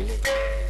Uhum.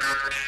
Thank you.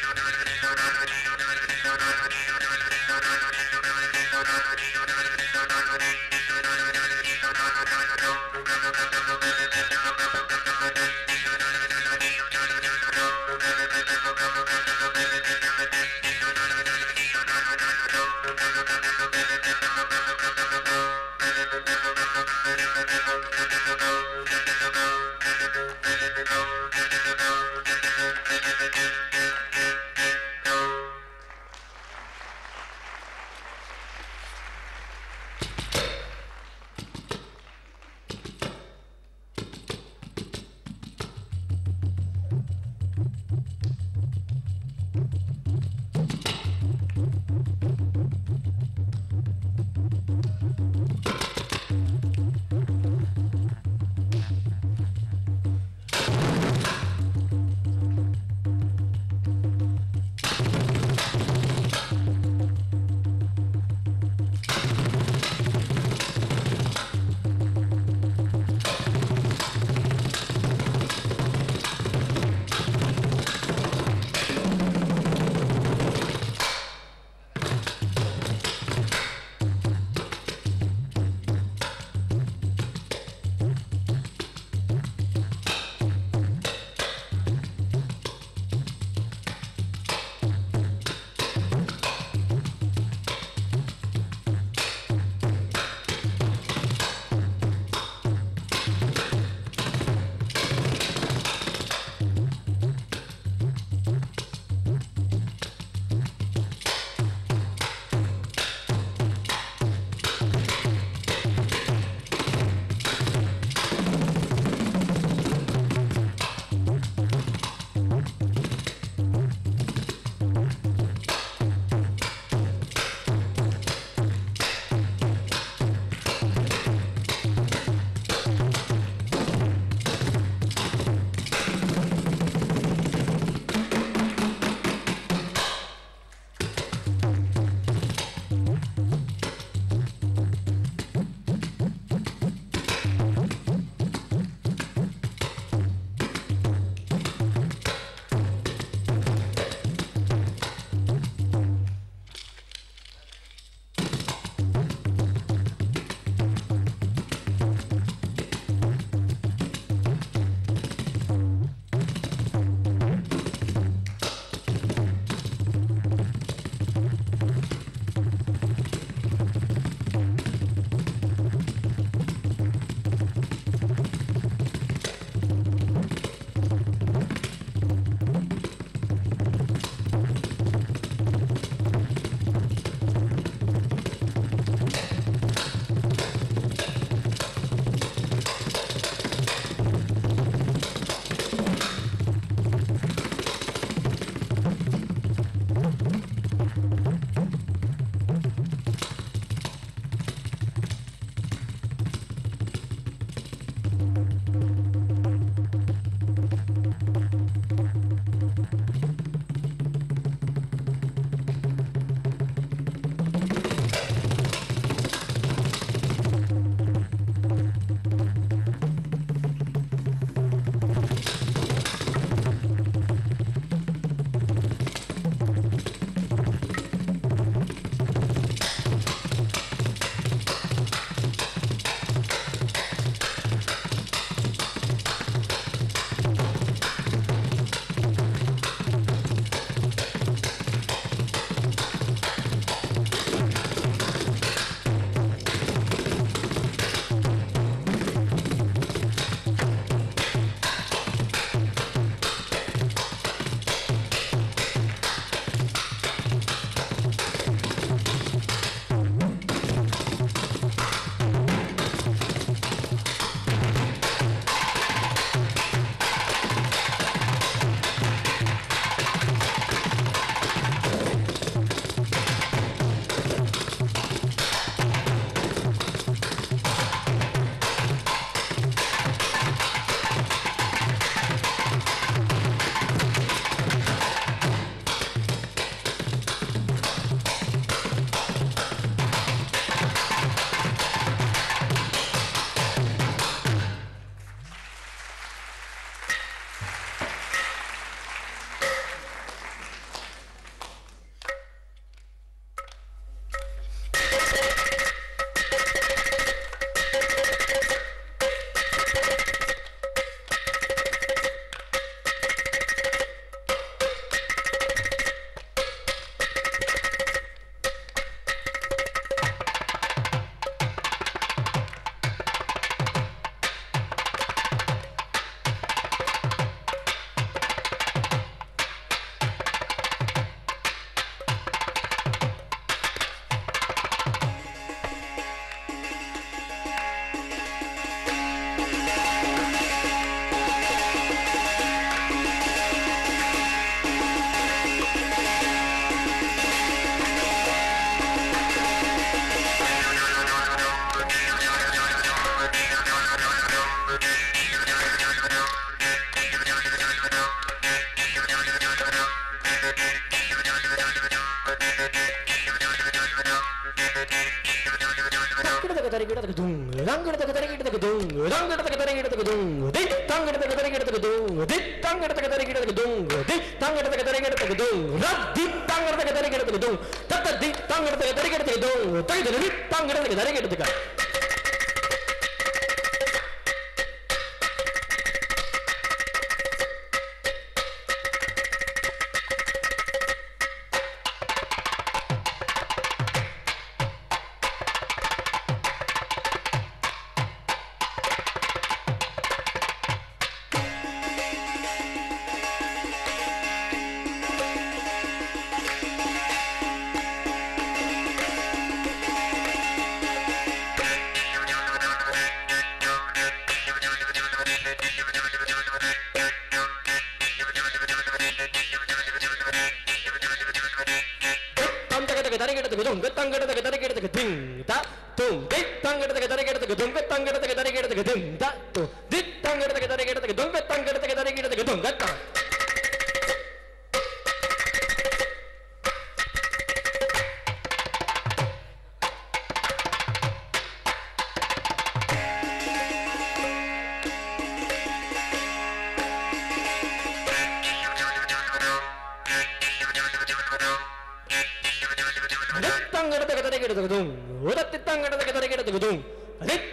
గడతక దరి గడతక దొంగ the తంగ గడతక దరి గడతక దొంగ ది తంగ గడతక దరి గడతక దొంగ ర ది తంగ గడతక దరి గడతక దొంగ తత ది తంగ గడతక దరి గడతక దొంగ తగ ది తంగ గడతక దరి గడతక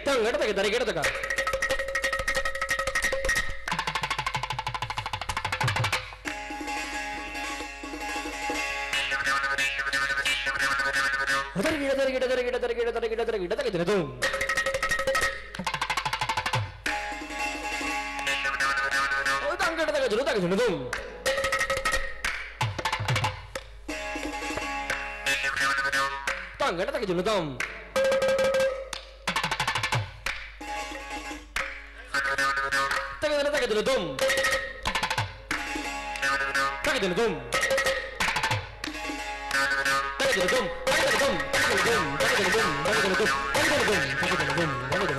తంగడతగ దరిగడతగ దరిగిడ దరిగిడ దరిగిడ దరిగిడ దరిగిడ దరిగిడ దరిగిడ తంగడతగ జరుతగ జరుదు తంగడతగ జరుదాం てのドン。かけてのドン。かけてのドン。かけてのドン。かけてのドン。かけてのドン。かけてのドン。かけてのドン。かけてのドン。かけてのドン。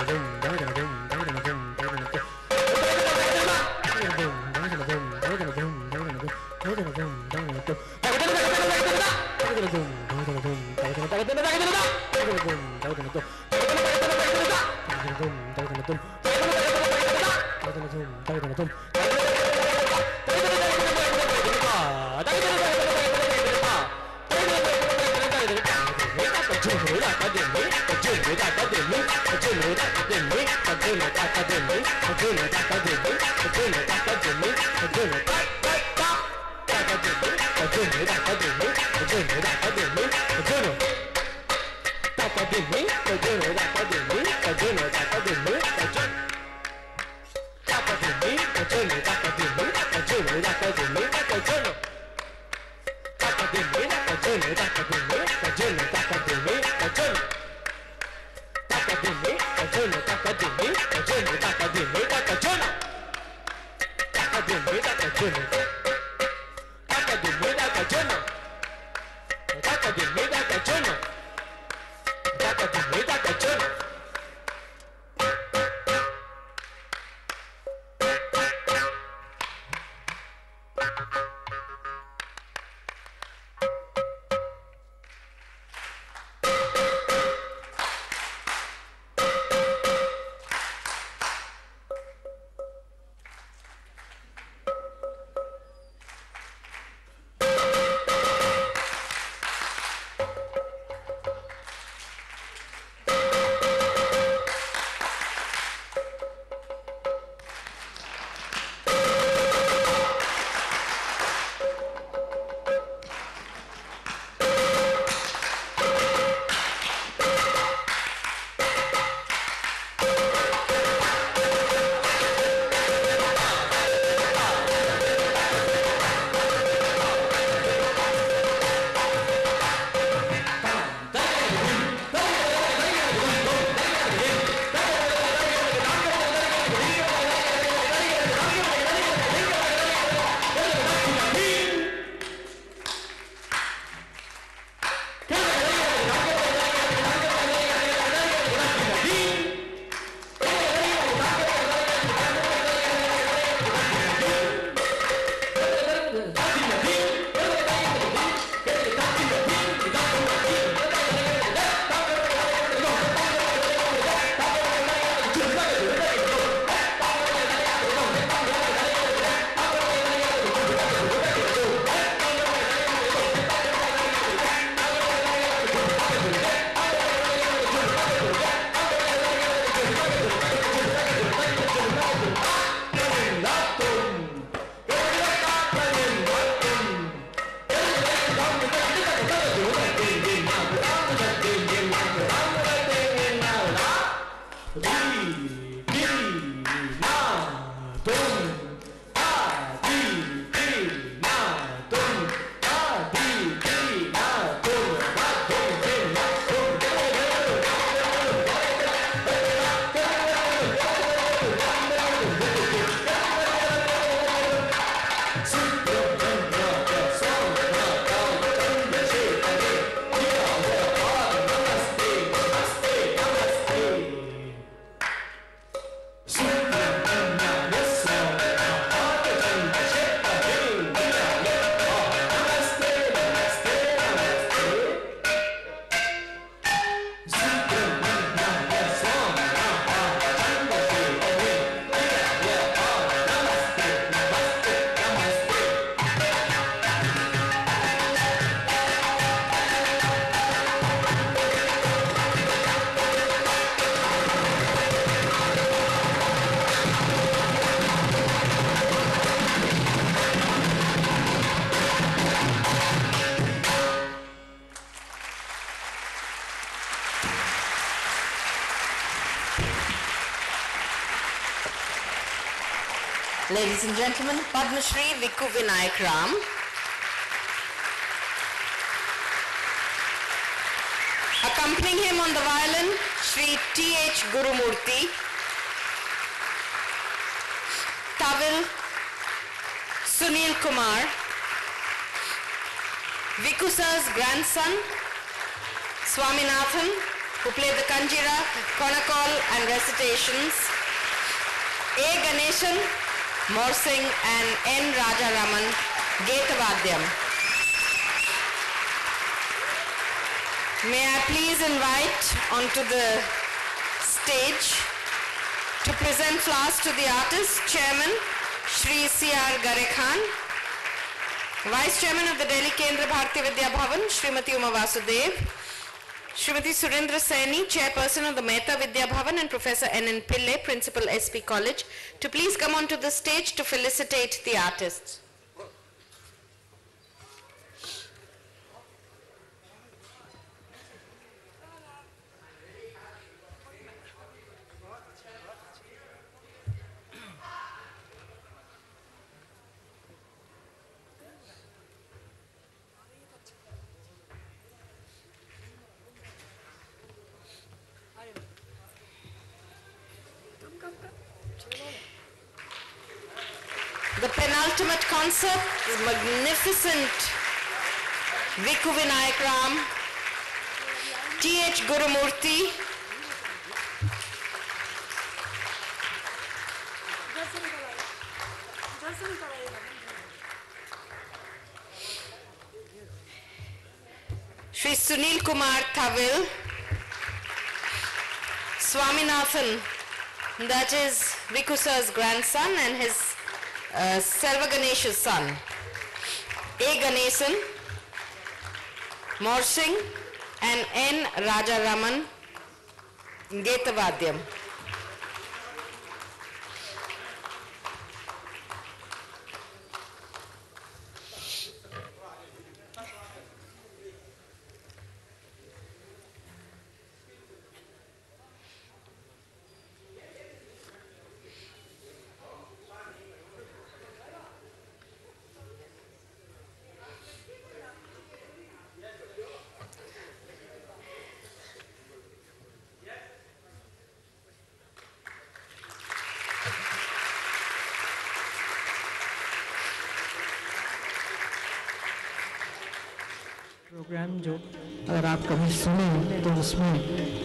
Ladies and gentlemen, Padma Shri Vikku Vinayak Ram. Accompanying him on the violin, Shri T.H. Gurumurthy. Tavil, Sunil Kumar. Vikku sir's grandson, Swaminathan, who played the Kanjira, Konnakol and recitations. A. Ganeshan, Morsing and N. Rajaraman, Getavadyam. May I please invite onto the stage to present flowers to the artist, Chairman Shri C.R. Gharekhan, Vice Chairman of the Delhi Kendra Bharati Vidya Bhavan, Srimati Uma Vasudev, Srimati Surendra Saini, Chairperson of the Mehta Vidya Bhavan and Professor N.N. Pillai, Principal SP College, to please come onto the stage to felicitate the artists. The penultimate concert is magnificent. Vikku Vinayak Ram, T.H. Gurumurthy, Sri Sunil Kumar Thavil, Swaminathan, is Vikku sir's grandson and his uh, Selva Ganesh's son. A. Ganesan, Morsing, and N. Rajaraman, Getavadyam. Programme जो अगर आप कभी सुने तो उसमें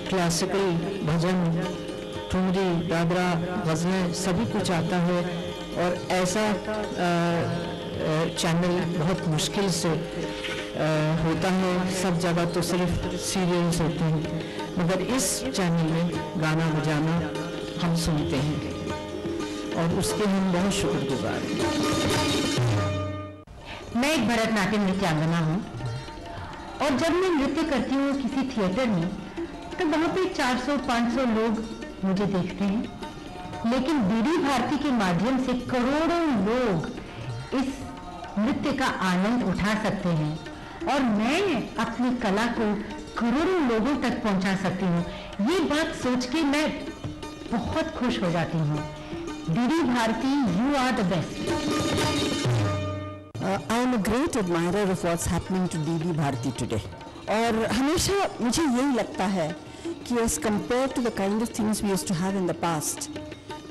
classical bhajan thumri dadra गज़लें सभी कुछ आता है और ऐसा चैनल बहुत मुश्किल से अ, होता है। सब जगह तो सिर्फ़ सीरियल्स होते हैं। मगर इस चैनल में गाना बजाना हम सुनते हैं। और उसके हम बहुत शुक्रगुजार हैं। मैं एक भरतनाट्यम नृत्यांगना हूँ। और जब मैं नृत्य करती हूँ किसी थिएटर में तो वहाँ पे 400-500 लोग मुझे देखते हैं। लेकिन डीडी भारती के माध्यम से करोड़ों लोग इस नृत्य का आनंद उठा सकते हैं और मैं अपनी कला को करोड़ों लोगों तक पहुँचा सकती हूँ। ये बात सोच के मैं बहुत खुश हो जाती हूँ। DD Bharati you are the best Uh, I am a great admirer of what's happening to DD Bharati today. और हमेशा मुझे यही लगता है कि as compared to the kind of things we used to have in the past,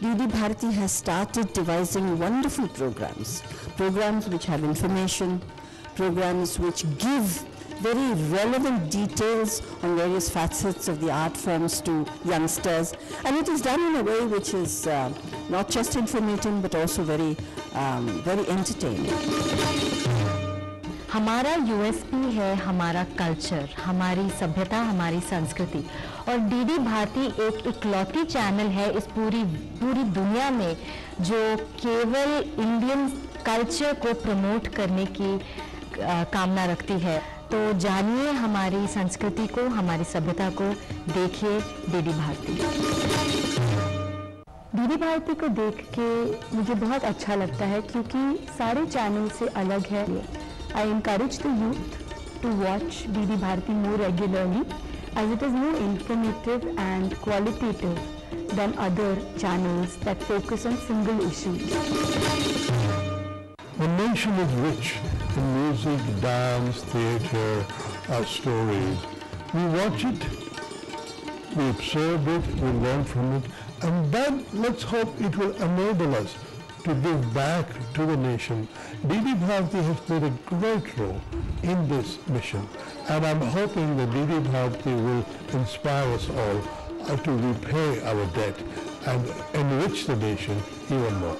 DD Bharati has started devising wonderful programs. Programs which have information, programs which give very relevant details on various facets of the art forms to youngsters. And it is done in a way which is uh, not just informative but also very, um, very entertaining. हमारा USP है हमारा culture हमारी सभ्यता हमारी संस्कृति और DD Bharti एक इकलौती चैनल है इस पूरी पूरी दुनिया में जो केवल इंडियन कल्चर को प्रमोट करने की आ, कामना रखती है तो जानिए हमारी संस्कृति को, हमारी सभ्यता को, देखिए डीडी भारती। डीडी भारती को देख के मुझे बहुत अच्छा लगता है क्योंकि सारे चैनल से अलग है। I encourage the youth to watch DD Bharati more regularly as it is more informative and qualitative than other channels that focus on single issues music, dance, theatre, uh, stories. We watch it, we observe it, we learn from it, and then let's hope it will enable us to give back to the nation. DD Bharati has played a great role in this mission, and I'm hoping that DD Bharati will inspire us all uh, to repay our debt and enrich the nation even more.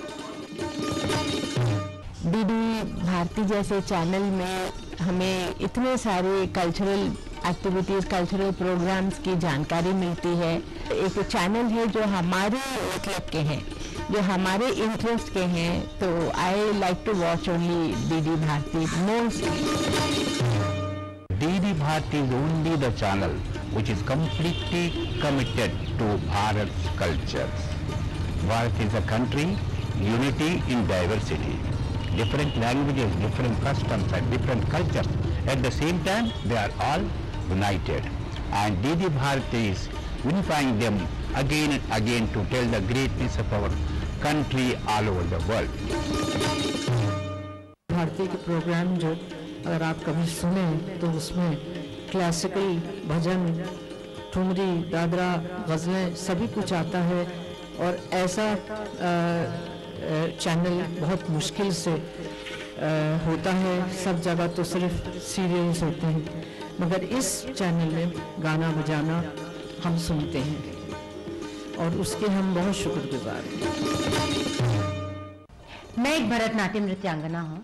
DD Bharati जैसे channel में हमें इतने सारे cultural activities cultural programmes की जानकारी मिलती है। एक चैनल है जो हमारे मतलब के हैं, जो हमारे इंटरेस्ट के हैं तो I like to watch only DD Bharati D D Bharati is only the channel which is completely committed to Bharat culture Bharat is a country unity in diversity Different languages, different customs and different cultures. At the same time, they are all united. And DD Bharati is unifying them again and again to tell the greatness of our country all over the world. Bharati के programme जो अगर आप कभी सुने तो उसमें classical bhajan thumri dadra गज़लें सभी कुछ आता है और ऐसा अ, अ, चैनल बहुत मुश्किल से होता है। सब जगह तो सिर्फ़ सीरियल्स होते हैं। मगर इस चैनल में गाना बजाना हम सुनते हैं। और उसके हम बहुत शुक्रगुजार हैं। मैं एक भरतनाट्यम नृत्यांगना हूँ।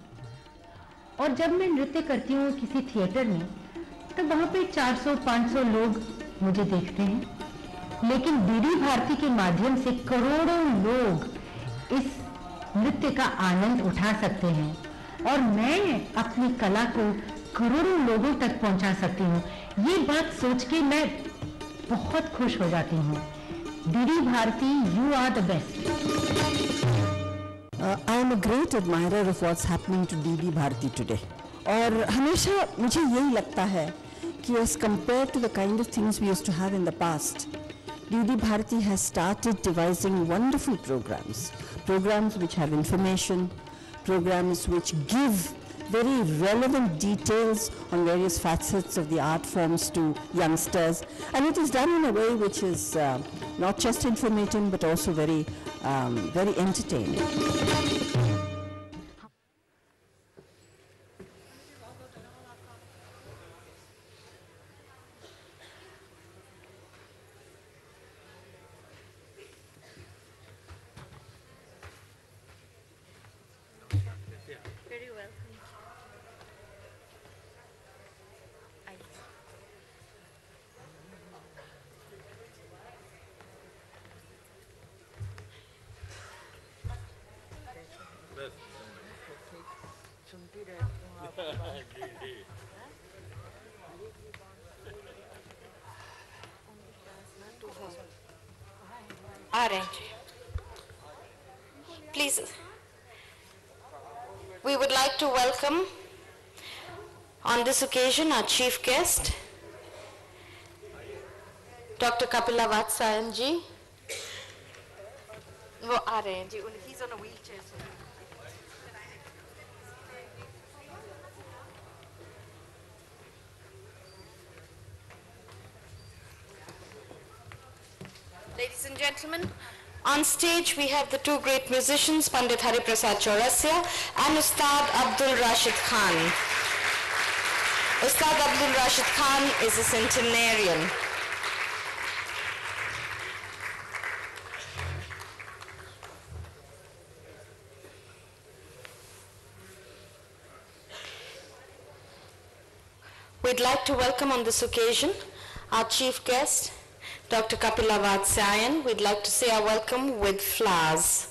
और जब मैं नृत्य करती हूँ किसी थिएटर में तो वहाँ पे 400-500 लोग मुझे देखते हैं। लेकिन डीडी भारती के माध्यम से करोड़ों लोग इस नृत्य का आनंद उठा सकते हैं। और मैं अपनी कला को करोड़ों लोगों तक पहुँचा सकती हूँ। ये बात सोच के मैं बहुत खुश हो जाती हूँ। DD Bharati you are the best I am a great admirer of what's happening to DD Bharati today और हमेशा मुझे यही लगता है कि as compared to the kind of things we use to have in the past DD Bharati has started devising wonderful programmes Programs which have information, programs which give very relevant details on various facets of the art forms to youngsters. And it is done in a way which is uh, not just informative but also very, um, very entertaining. Aren't? Please, we would like to welcome on this occasion our chief guest, Dr. Kapila Vatsyayanji. वो आ रहे हैं जी उन gentlemen, on stage we have the two great musicians, Pandit Hari Prasad Chaurasia and Ustad Abdul Rashid Khan. Ustad Abdul Rashid Khan is a centenarian. We'd like to welcome on this occasion our chief guest, Dr. Kapila Vatsyayan, we'd like to say our welcome with flowers.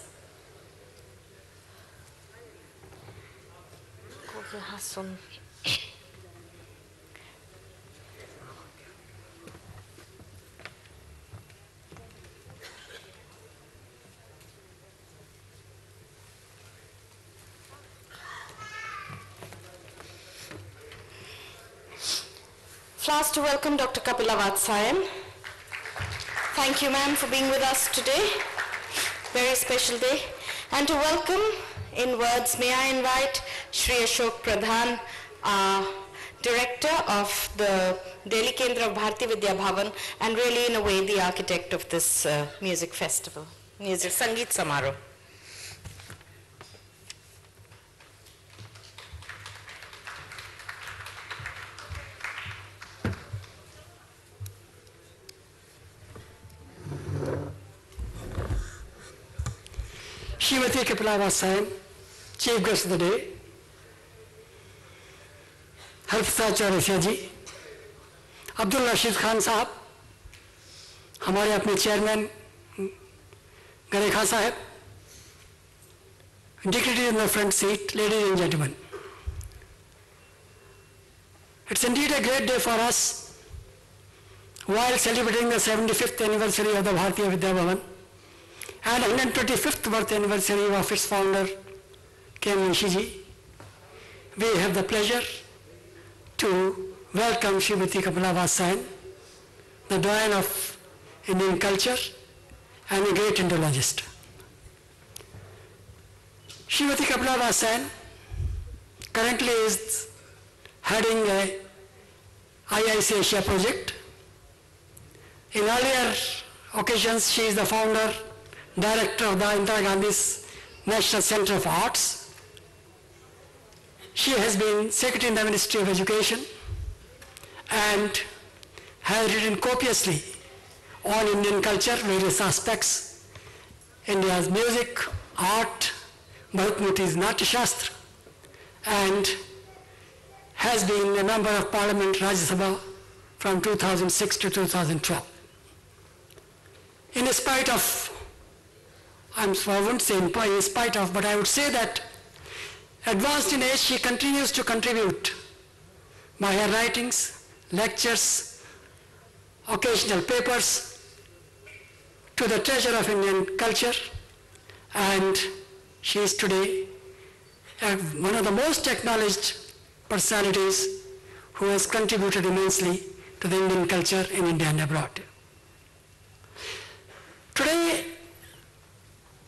Flowers to welcome Dr. Kapila Vatsyayan. Thank you, ma'am, for being with us today. Very special day. And to welcome, in words, may I invite Shri Ashok Pradhan, uh, Director of the Delhi Kendra of Bharati Vidya Bhavan, and really, in a way, the architect of this uh, music festival, music Sangeet Samaroh. Shrimati Kapila Vasayan, Chief Guest of the Day, हरफसा Chaurasia जी अब्दुल रशीद खान साहब हमारे अपने chairman गरे खान साहब dignitaries in the front seat, ladies and gentlemen. It's indeed a great day for us while celebrating the 75th anniversary of the Bharatiya Vidya Bhavan and 125th birth anniversary of its founder, K. M. Munshi We have the pleasure to welcome Srimati Kapila Vatsyayan, the doyen of Indian culture and a great Indologist. Srimati Kapila Vatsyayan currently is heading a IIC Asia project. In earlier occasions, she is the founder, director of the Indira Gandhi's National Center of Arts. She has been secretary in the Ministry of Education and has written copiously on Indian culture, various aspects, India's music, art, Bharatmuni's Natya Shastra, and has been a member of Parliament Rajya Sabha from 2006 to 2012. In spite of, I'm I wouldn't say in in spite of, but I would say that advanced in age, she continues to contribute by her writings, lectures, occasional papers to the treasure of Indian culture and she is today one of the most acknowledged personalities who has contributed immensely to the Indian culture in India and abroad. Today,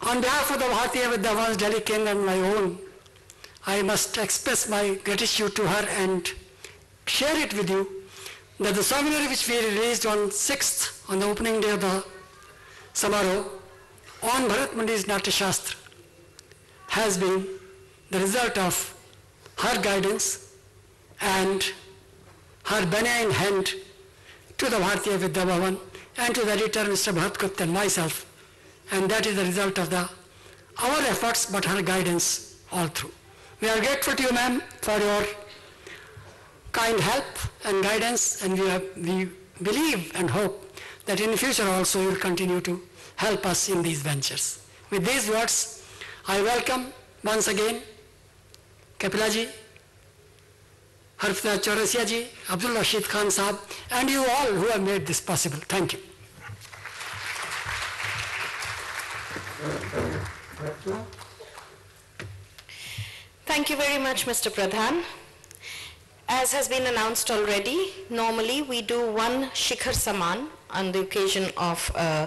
on behalf of the Bharatiya Vidyavans Delhi Kendra and my own, I must express my gratitude to her and share it with you that the souvenir which we released on 6th, on the opening day of the Samaroh, on Bharat Mandi's Natya Shastra, has been the result of her guidance and her benign hand to the Bharatiya Vidya and to the editor Mr. Bharat Gupta and myself. And that is the result of the, our efforts but her guidance all through. We are grateful to you ma'am for your kind help and guidance and we, have, we believe and hope that in the future also you will continue to help us in these ventures. With these words, I welcome once again Kapilaji, Harfna Chaurasia ji, Abdul Rashid Khan Sahab, and you all who have made this possible. Thank you. Thank you very much, Mr. Pradhan. As has been announced already, normally we do one Shikhar Saman on the occasion of, uh,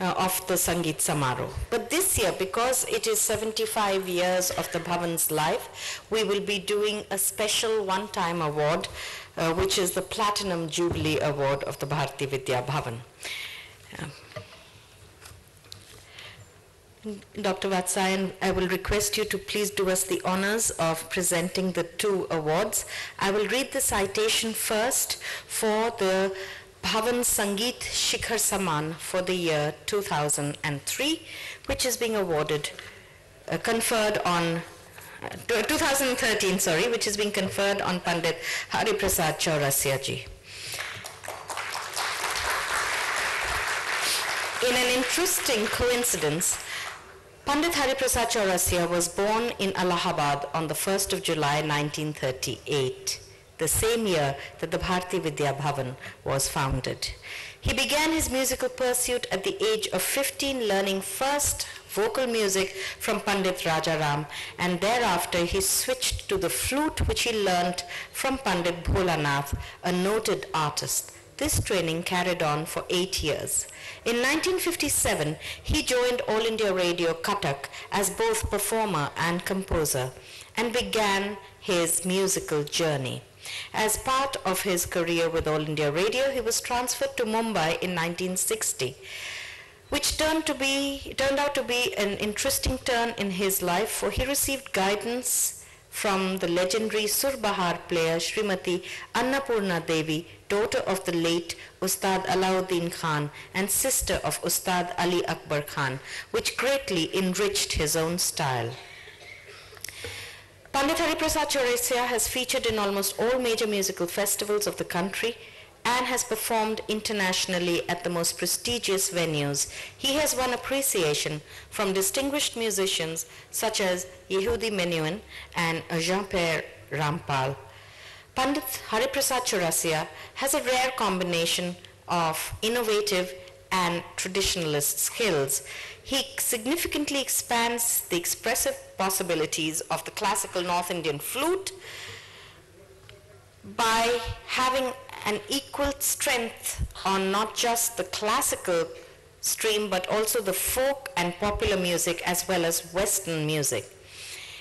uh, of the Sangeet Samaroh. But this year, because it is 75 years of the Bhavan's life, we will be doing a special one-time award, uh, which is the Platinum Jubilee Award of the Bharati Vidya Bhavan. Dr. Vatsyayan, I will request you to please do us the honors of presenting the two awards. I will read the citation first for the Bhavan Sangeet Shikhar Saman for the year 2003, which is being awarded, uh, conferred on uh, 2013, sorry, which is being conferred on Pandit Hari Prasad Chaurasia ji. In an interesting coincidence, Pandit Hari Prasad Chaurasia was born in Allahabad on the 1st of July 1938, the same year that the Bharati Vidya Bhavan was founded. He began his musical pursuit at the age of 15 learning first vocal music from Pandit Rajaram and thereafter he switched to the flute which he learnt from Pandit Bholanath, a noted artist. This training carried on for eight years. In 1957, he joined All India Radio Cuttack as both performer and composer and began his musical journey. As part of his career with All India Radio, he was transferred to Mumbai in 1960, which turned, to be, turned out to be an interesting turn in his life, for he received guidance from the legendary Surbahar player Srimati Annapurna Devi, daughter of the late Ustad Alauddin Khan and sister of Ustad Ali Akbar Khan, which greatly enriched his own style. Pandit Hari Prasad Chaurasia has featured in almost all major musical festivals of the country and has performed internationally at the most prestigious venues. He has won appreciation from distinguished musicians such as Yehudi Menuhin and Jean-Pierre Rampal. Pandit Hariprasad Chaurasia has a rare combination of innovative and traditionalist skills. He significantly expands the expressive possibilities of the classical North Indian flute by having an equal strength on not just the classical stream but also the folk and popular music as well as Western music.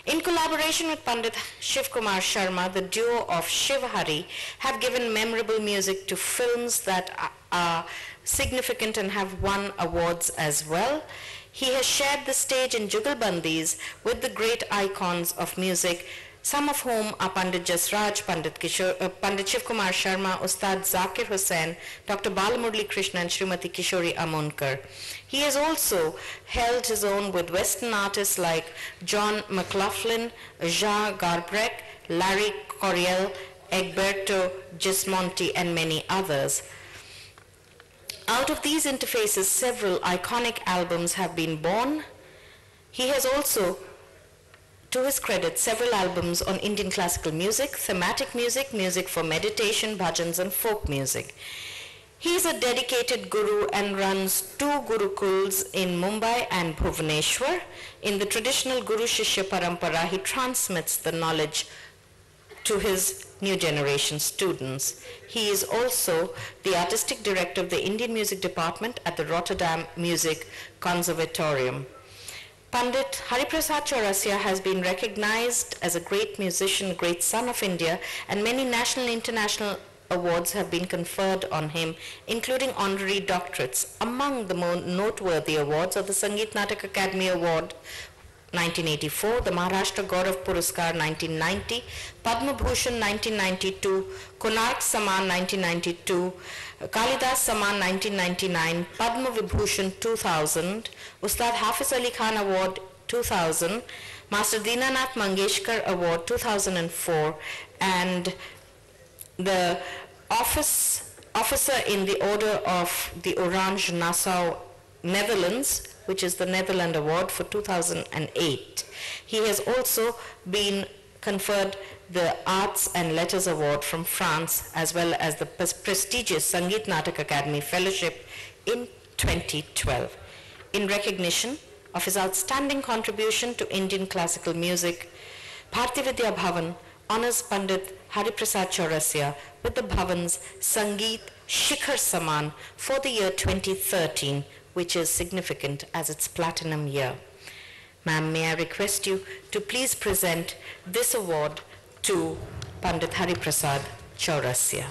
In collaboration with Pandit Shiv Kumar Sharma, the duo of Shiv Hari have given memorable music to films that are significant and have won awards as well. He has shared the stage in Jugalbandis with the great icons of music some of whom are Pandit Jasraj, Pandit, Kishore, uh, Pandit Shiv Kumar Sharma, Ustad Zakir Hussain, Dr. Balamurali Krishna and Srimati Kishori Amonkar. He has also held his own with Western artists like John McLaughlin, Jan Garbarek, Larry Coryell, Egberto Gismonti and many others. Out of these interfaces, several iconic albums have been born. He has also to his credit, several albums on Indian classical music, thematic music, music for meditation, bhajans, and folk music. He is a dedicated guru and runs two gurukuls in Mumbai and Bhubaneswar. In the traditional Guru Shishya Parampara, he transmits the knowledge to his new generation students. He is also the artistic director of the Indian Music Department at the Rotterdam Music Conservatorium. Pandit Hariprasad Chaurasia has been recognized as a great musician, great son of India, and many national and international awards have been conferred on him, including honorary doctorates. Among the more noteworthy awards are the Sangeet Natak Academy Award 1984, the Maharashtra Gaurav Puraskar 1990, Padma Bhushan 1992, Konark Saman 1992, Kalidas Saman 1999, Padma Vibhushan 2000, Ustad Hafiz Ali Khan Award 2000, Master Dinanath Mangeshkar Award 2004, and the office, officer in the Order of the Orange Nassau, Netherlands, which is the Netherlands Award for 2008. He has also been conferred the Arts and Letters Award from France as well as the prestigious Sangeet Natak Academy Fellowship in 2012. In recognition of his outstanding contribution to Indian classical music, Bharati Vidya Bhavan honors Pandit Hariprasad Chaurasia with the Bhavan's Sangeet Shikhar Saman for the year 2013, which is significant as its platinum year. Ma'am, may I request you to please present this award to Pandit Hari Prasad Chaurasia.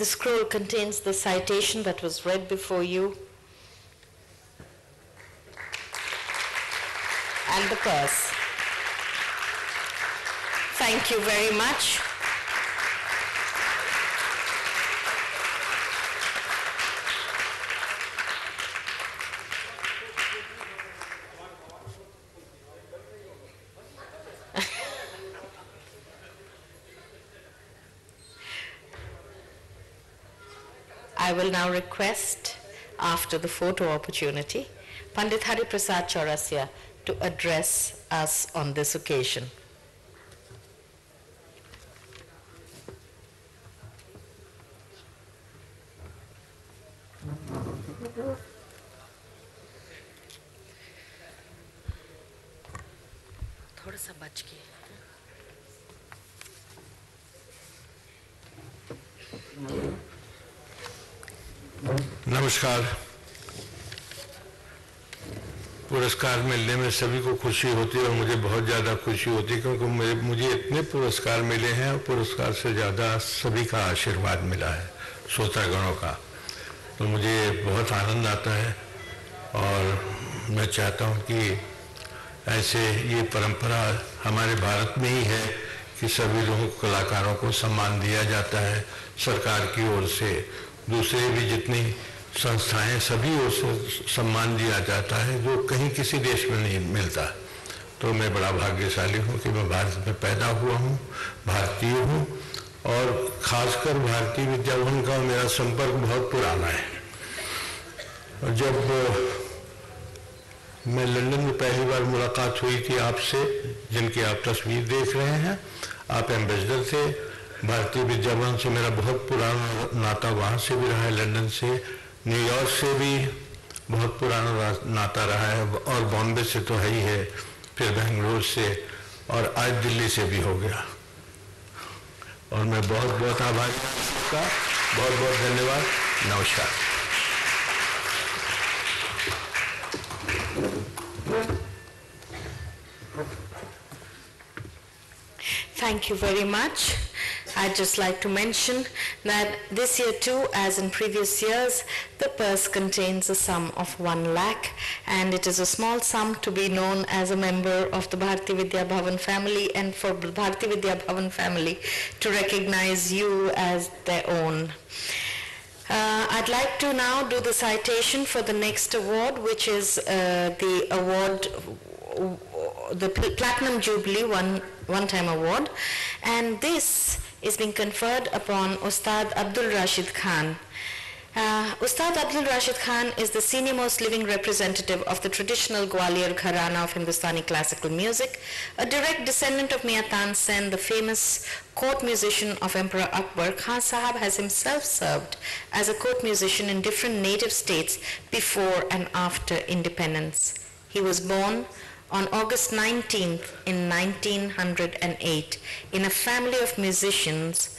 The scroll contains the citation that was read before you and the purse. Thank you very much. I will now request, after the photo opportunity, Pandit Hari Prasad Chaurasia to address us on this occasion. नमस्कार पुरस्कार मिलने में सभी को खुशी होती है और मुझे बहुत ज़्यादा खुशी होती है क्योंकि मुझे मुझे इतने पुरस्कार मिले हैं और पुरस्कार से ज़्यादा सभी का आशीर्वाद मिला है, श्रोतागणों का। तो मुझे बहुत आनंद आता है और मैं चाहता हूँ कि ऐसे ये परंपरा हमारे भारत में ही है कि सभी लोगों कलाकारों को सम्मान दिया जाता है, सरकार की ओर से। दूसरे भी जितनी संस्थाएँ सभी ओर से सम्मान दिया जाता है, जो कहीं किसी देश में नहीं मिलता। तो मैं बड़ा भाग्यशाली हूँ कि मैं भारत में पैदा हुआ हूँ, भारतीय हूँ, और खासकर भारतीय विद्या भवन का मेरा संपर्क बहुत पुराना है। और जब मैं लंदन में पहली बार मुलाकात हुई थी आपसे, जिनकी आप तस्वीर देख रहे हैं, आप एम्बेसडर थे, भारतीय विद्या भवन से मेरा बहुत पुराना नाता वहाँ से भी रहा है, लंदन से न्यूयॉर्क से भी बहुत पुराना नाता रहा है और बॉम्बे से तो है ही है, फिर बेंगलोर से और आज दिल्ली से भी हो गया। और मैं बहुत बहुत आभारी आपका बहुत बहुत धन्यवाद। नमस्कार। Thank you very much. I'd just like to mention that this year too, as in previous years, the purse contains a sum of one lakh and it is a small sum to be known as a member of the Bharati Vidya Bhavan family and for Bharati Vidya Bhavan family to recognize you as their own. Uh, I'd like to now do the citation for the next award, which is uh, the award, the Platinum Jubilee one, one-time award. And this is being conferred upon Ustad Abdul Rashid Khan. Uh, Ustad Abdul Rashid Khan is the senior most living representative of the traditional Gwalior Gharana of Hindustani classical music, a direct descendant of Mian Tansen, the famous court musician of Emperor Akbar. Khan Sahab has himself served as a court musician in different native states before and after independence. He was born on August 19th in 1908 in a family of musicians.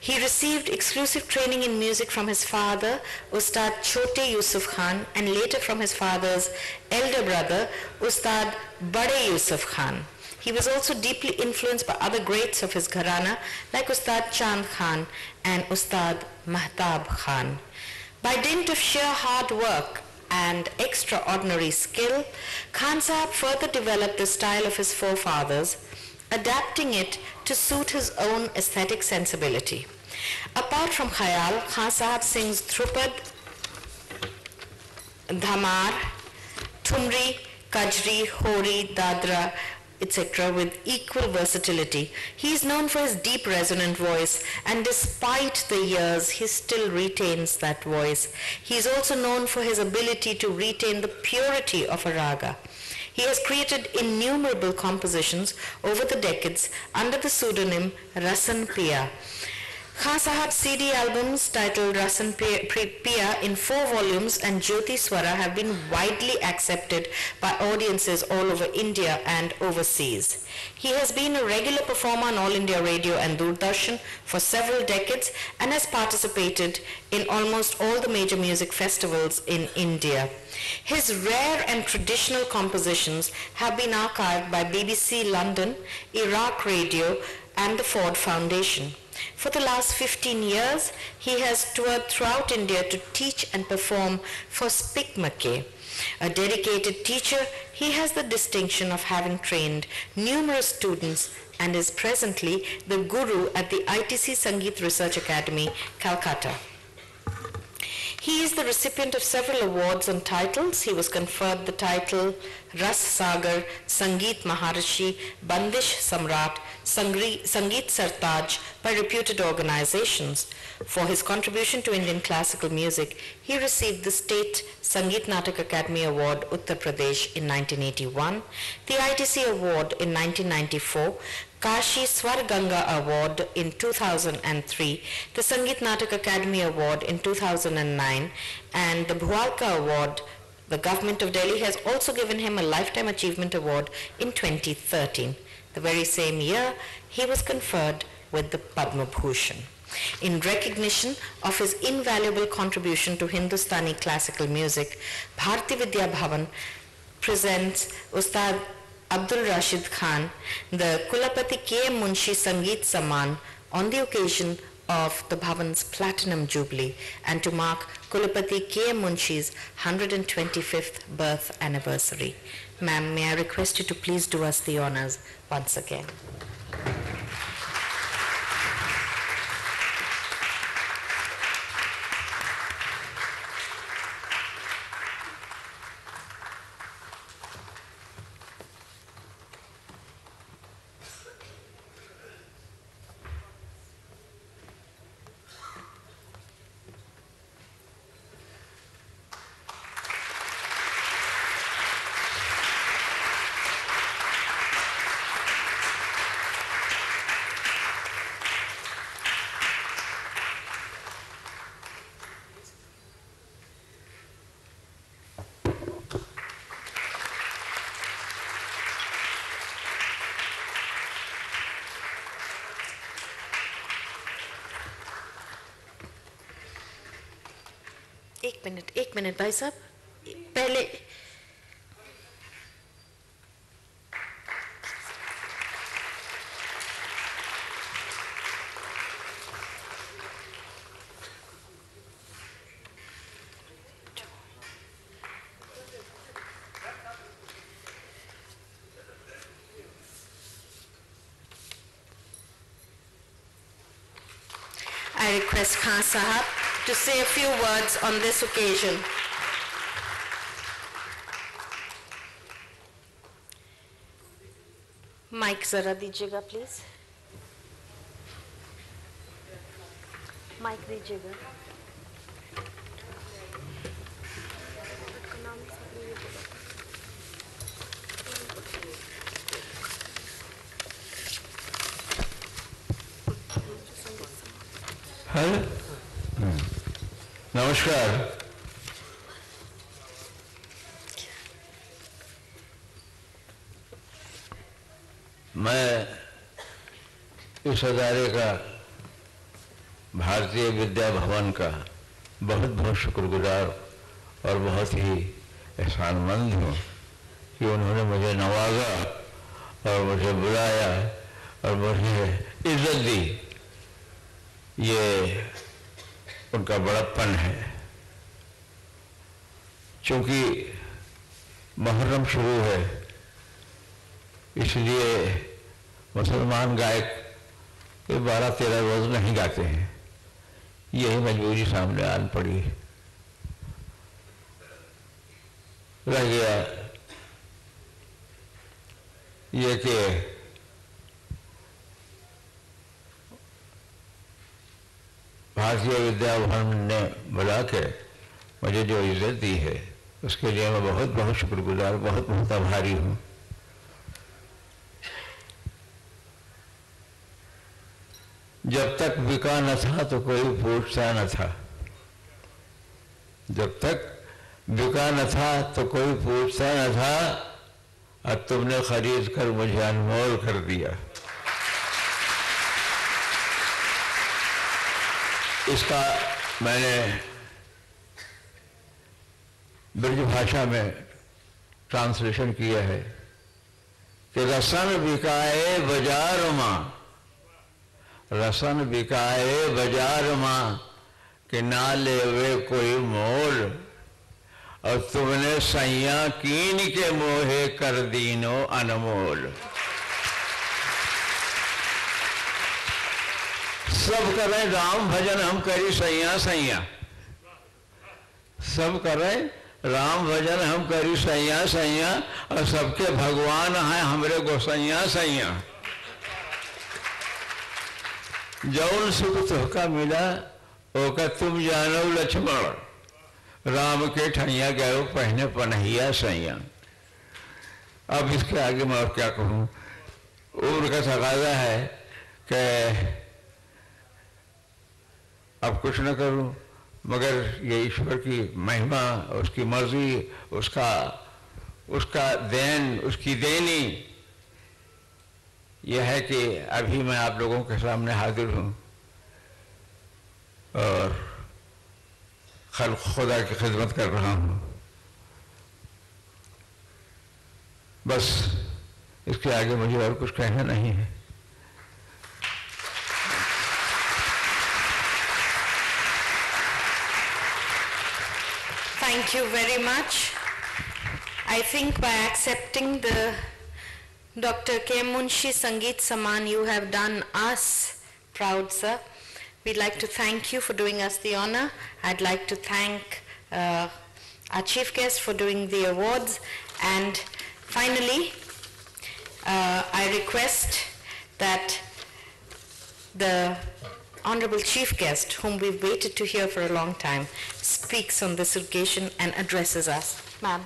He received exclusive training in music from his father, Ustad Chote Yusuf Khan, and later from his father's elder brother, Ustad Bade Yusuf Khan. He was also deeply influenced by other greats of his gharana like Ustad Chand Khan and Ustad Mahtab Khan. By dint of sheer hard work and extraordinary skill, Khan further developed the style of his forefathers, adapting it to suit his own aesthetic sensibility. Apart from Khayal, Khan sings Dhrupad, Dhamar, Thumri, Kajri, Hori, Dadra, etc. with equal versatility. He is known for his deep resonant voice and despite the years he still retains that voice. He is also known for his ability to retain the purity of a raga. He has created innumerable compositions over the decades under the pseudonym Rasan Pia. Khan CD albums titled Rasan Pia in four volumes and Jyoti Swara have been widely accepted by audiences all over India and overseas. He has been a regular performer on All India Radio and Doordarshan for several decades and has participated in almost all the major music festivals in India. His rare and traditional compositions have been archived by BBC London, Iraq Radio, and the Ford Foundation. For the last 15 years, he has toured throughout India to teach and perform for SPIC MACAY. A dedicated teacher, he has the distinction of having trained numerous students and is presently the guru at the ITC Sangeet Research Academy, Calcutta. He is the recipient of several awards and titles. He was conferred the title Ras Sagar, Sangeet Maharishi, Bandish Samrat, Sangeet Sartaj by reputed organizations. For his contribution to Indian classical music, he received the State Sangeet Natak Academy Award, Uttar Pradesh in 1981, the ITC Award in 1994, Kashi Swarganga Award in 2003, the Sangeet Natak Academy Award in 2009, and the Bhuwalka Award. The government of Delhi has also given him a Lifetime Achievement Award in 2013. The very same year, he was conferred with the Padma Bhushan. In recognition of his invaluable contribution to Hindustani classical music, Bharti Vidya Bhavan presents Ustad Abdul Rashid Khan, the Kulapati K. Munshi Sangeet Saman on the occasion of the Bhavan's Platinum Jubilee and to mark Kulapati K. Munshi's 125th birth anniversary. Ma'am, may I request you to please do us the honors once again. Minute एक minute भाई साहब पहले I request Khan Sahab to say a few words on this occasion. Mike जरा दीजिएगा please mic दीजिएगा. Hello नमस्कार मैं इस अदारे का, भारतीय विद्या भवन का बहुत बहुत शुक्रगुजार और बहुत ही एहसानमंद हूँ कि उन्होंने मुझे नवाजा और मुझे बुलाया और मुझे इज़्ज़त दी। ये उनका बड़प्पन है। चूँकि मुहर्रम शुरू है, इसलिए मुसलमान गायक ये बारह, तेरह रोज नहीं गाते हैं। यही मजबूरी सामने आन पड़ी। रह गया ये कि भारतीय विद्या भवन ने बुला के मुझे जो इज़्ज़त दी है, उसके लिए मैं बहुत बहुत शुक्रगुजार, बहुत बहुत आभारी हूँ। जब तक बिका न था तो कोई पूछता न था। जब तक बिका न था तो कोई पूछता न था, अब तुमने खरीद कर मुझे अनमोल कर दिया। इसका मैंने ब्रज भाषा में ट्रांसलेशन किया है कि रसन बिकाए बाज़ार माँ। रसन बिकाए बाज़ार माँ, कि ना ले वे कोई मोल। और तुमने सैया कीन के मोहे कर दीनो अनमोल। सब करें राम भजन, हम करी सैया सैया। सब करें राम भजन, हम करी सैया सैया, और सबके भगवान हैं हमरे गोसैया सैया। जौन सुख तुहका मिला, ओका तुम जानो लक्ष्मण। राम के ठैया गयो, पहने पनहिया सैया। अब इसके आगे मैं और क्या कहूँ? का तकाजा है कि अब कुछ न करूँ, मगर ये ईश्वर की महिमा, उसकी मर्ज़ी, उसका उसका देन, उसकी देनी यह है कि अभी मैं आप लोगों के सामने हाजिर हूँ। और खल खुदा की खिदमत कर रहा हूँ। बस इसके आगे मुझे और कुछ कहना नहीं है। Thank you very much. I think by accepting the Dr. K. Munshi Sangeet Saman, you have done us proud, sir. We'd like to thank you for doing us the honor. I'd like to thank uh, our chief guest for doing the awards. And finally, uh, I request that the honorable chief guest, whom we've waited to hear for a long time, speaks on this occasion and addresses us. Ma'am.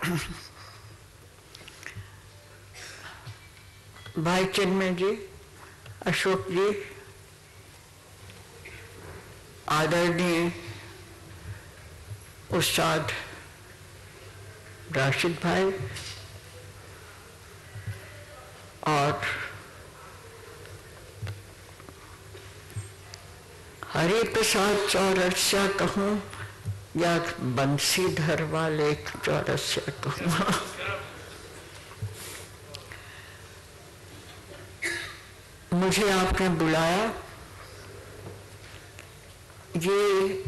भाई चिन्मय जी अशोक जी आदरणीय उस्ताद राशिद भाई और हरे प्रसाद चौरसिया कहूँ या बंसीधर वाले चौरसिया मुझे आपने बुलाया। ये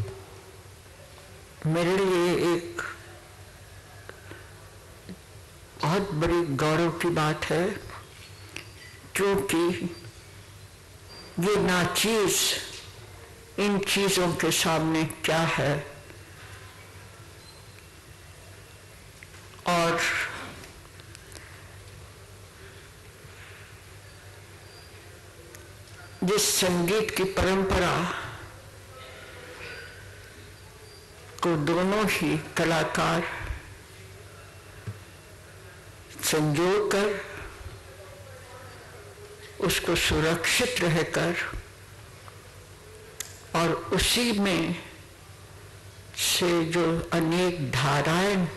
मेरे लिए एक बहुत बड़ी गौरव की बात है, क्योंकि ये नाचीज इन चीज़ों के सामने क्या है? और जिस संगीत की परंपरा को दोनों ही कलाकार संजो कर, उसको सुरक्षित रहकर और उसी में से जो अनेक धाराएँ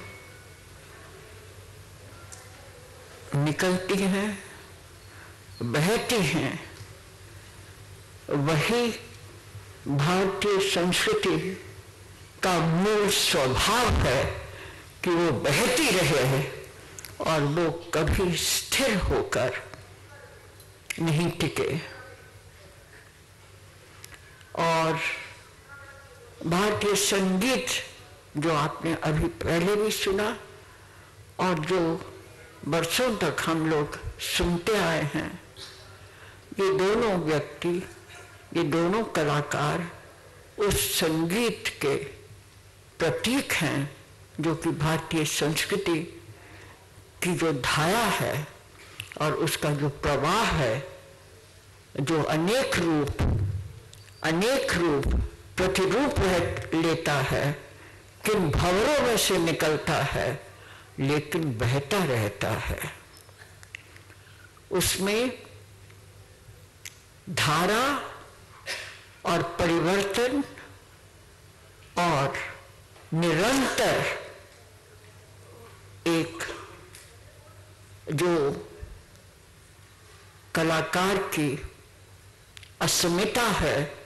निकलती हैं, बहती हैं। वही भारतीय संस्कृति का मूल स्वभाव है कि वो बहती रहे है और वो कभी स्थिर होकर नहीं टिके। और भारतीय संगीत, जो आपने अभी पहले भी सुना, और जो वर्षों तक हम लोग सुनते आए हैं। ये दोनों व्यक्ति, ये दोनों कलाकार उस संगीत के प्रतीक हैं, जो कि भारतीय संस्कृति की जो धारा है और उसका जो प्रवाह है, जो अनेक रूप अनेक रूप प्रतिरूप लेता है, किन भवरों में से निकलता है लेकिन बहता रहता है। उसमें धारा और परिवर्तन और निरंतर एक जो कलाकार की अस्मिता है